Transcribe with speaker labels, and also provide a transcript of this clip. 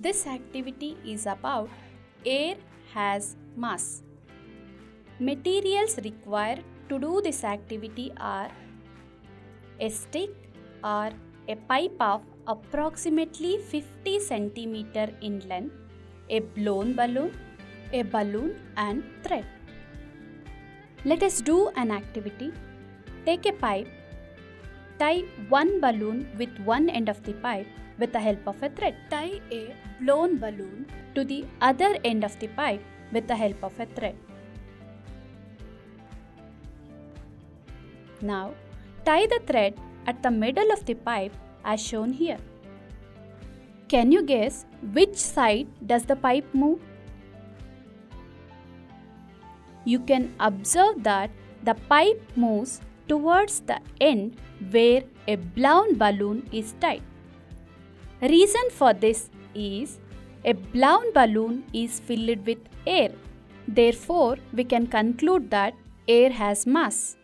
Speaker 1: This activity is about air has mass. Materials required to do this activity are a stick or a pipe of approximately 50 centimeter in length, a blown balloon, a balloon and thread. Let us do an activity. Take a pipe, tie one balloon with one end of the pipe with the help of a thread. Tie a blown balloon to the other end of the pipe with the help of a thread. Now, tie the thread at the middle of the pipe as shown here. Can you guess which side does the pipe move? You can observe that the pipe moves towards the end where a blown balloon is tied. Reason for this is a blown balloon is filled with air. Therefore, we can conclude that air has mass.